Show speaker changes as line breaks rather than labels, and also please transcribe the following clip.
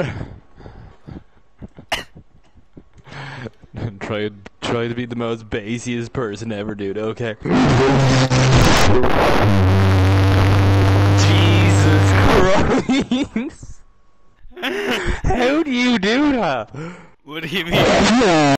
try try to be the most basiest person ever, dude. Okay. Jesus Christ! How do you do that?
What do you mean?